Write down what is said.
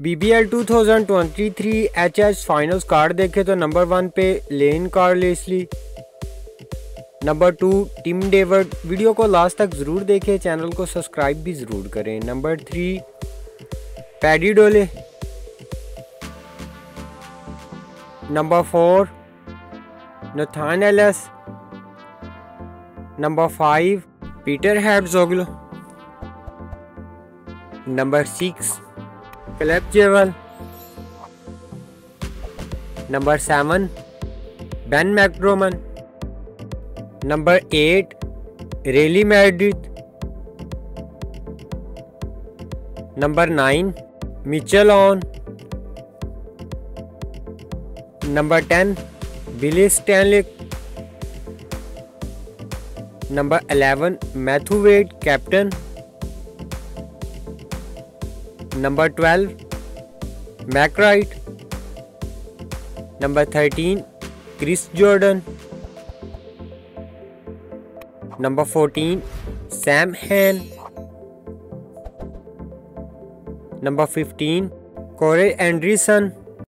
BBL 2023 HS finals card देखे तो number one पे लेन कार्लेसली नंबर टू टिम डेवर्ड वीडियो को लास्ट तक ज़रूर देखें चैनल को सब्सक्राइब भी ज़रूर करें। नंबर थ्री पैडी डोले number four Nathan Ellis number five Peter हैडजोगलो number six क्लैप जेवल नंबर सेवन बेन मैक्ड्रोमन नंबर एट रेली मैडिथ number nine Mitchell on number ten Billy स्टैनलिक number eleven मैथुवेट captain Number 12 McWright Number 13 Chris Jordan. Number 14 Sam Hahn Number 15 Corey Anderson